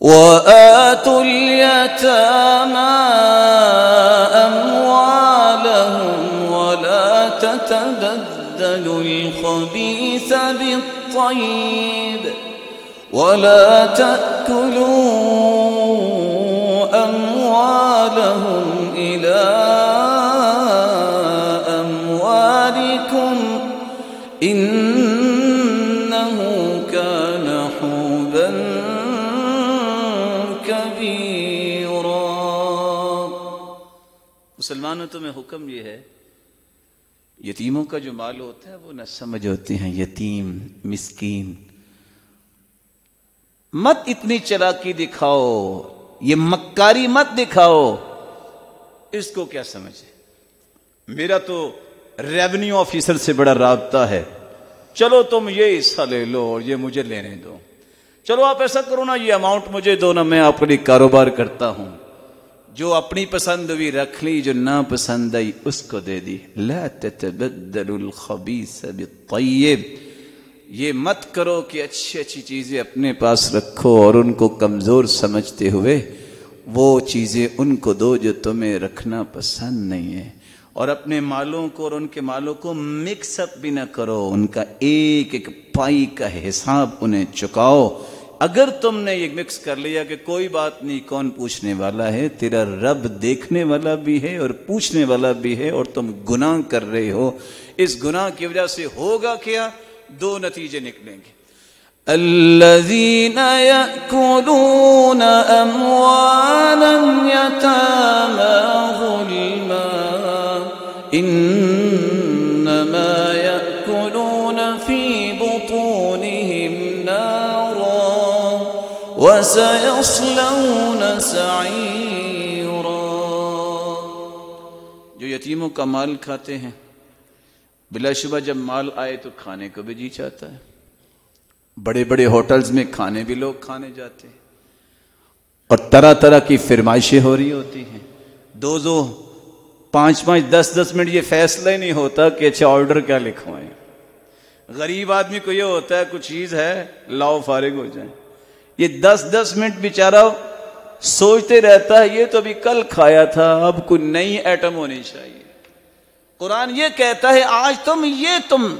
وآتوا اليتامى أموالهم ولا تتبدلوا الخبيث بالطيب ولا تأكلوا أموالهم إلى أموالكم إنه مسلمانوں تمہیں حکم یہ ہے، یتیموں کا جو مال ہوتا ہے وہ نہ سمجھ ہوتے ہیں، یتیم، مسکین۔ مت اتنی چلاکی دکھاؤ، یہ مکاری مت دکھاؤ۔ اس کو کیا سمجھے میرا تو ریونیو آفیسر سے بڑا رابطہ ہے۔ چلو تم یہ حصہ لے لو اور یہ مجھے لینے دو۔ چلو آپ ایسا کرو نا، یہ اماؤنٹ مجھے دو نا، میں آپ کے لیے کاروبار کرتا ہوں۔ جو اپنی پسند ہوئی رکھ لی، جو نہ پسند آئی، اس کو دے دی۔ لا تتبدل الخبیث بالطیب۔ یہ مت کرو کہ اچھی اچھی چیزیں اپنے پاس رکھو اور ان کو کمزور سمجھتے ہوئے وہ چیزیں ان کو دو جو تمہیں رکھنا پسند نہیں ہے۔ اور اپنے مالوں کو اور ان کے مالوں کو مکس اپ بھی نہ کرو۔ ان کا ایک ایک پائی کا حساب انہیں چکاؤ۔ اگر تم نے یہ مکس کر لیا کہ کوئی بات نہیں، کون پوچھنے والا ہے؟ تیرا رب دیکھنے والا بھی ہے اور پوچھنے والا بھی ہے اور تم گناہ کر رہے ہو۔ اس گناہ کی وجہ سے ہوگا کیا؟ دو نتیجے نکلیں گے۔ الذين يأكلون أموال اليتامى ظلما وسيصلون سعيرا۔ جو یتیموں کا مال کھاتے ہیں، بلا شبہ جب مال آئے تو کھانے کو بھی جی چاہتا ہے۔ بڑے بڑے ہوٹلز میں کھانے بھی لوگ کھانے جاتے ہیں۔ اور طرح طرح کی فرمائشیں ہو رہی ہوتی ہیں۔ دو دو، پانچ پانچ، دس دس منٹ یہ فیصلہ ہی نہیں ہوتا کہ اچھا آرڈر کیا لکھوائیں۔ غریب آدمی کو یہ ہوتا ہے، کچھ چیز ہے، لاؤ فارغ ہو جائیں۔ یہ دس دس منٹ بیچارہ سوچتے رہتا ہے، یہ تو ابھی کل کھایا تھا، اب کوئی نئی ایٹم ہونی چاہیے۔ قرآن یہ کہتا ہے، آج تم، یہ تم۔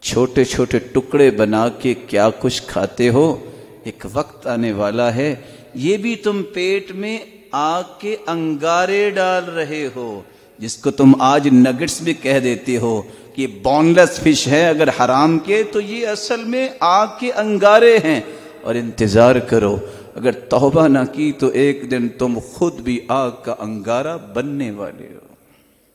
چھوٹے چھوٹے ٹکڑے بنا کے کیا کچھ کھاتے ہو؟ ایک وقت آنے والا ہے۔ یہ بھی تم پیٹ میں آگ کے انگارے ڈال رہے ہو، جس کو تم آج نگٹس بھی کہہ دیتے ہو کہ بون لیس فش ہے، اگر حرام کے تو یہ اصل میں آگ کے انگارے ہیں۔ اور انتظار کرو۔ اگر توبہ نہ کی تو ایک دن تم خود بھی آگ کا انگارہ بننے والے ہو۔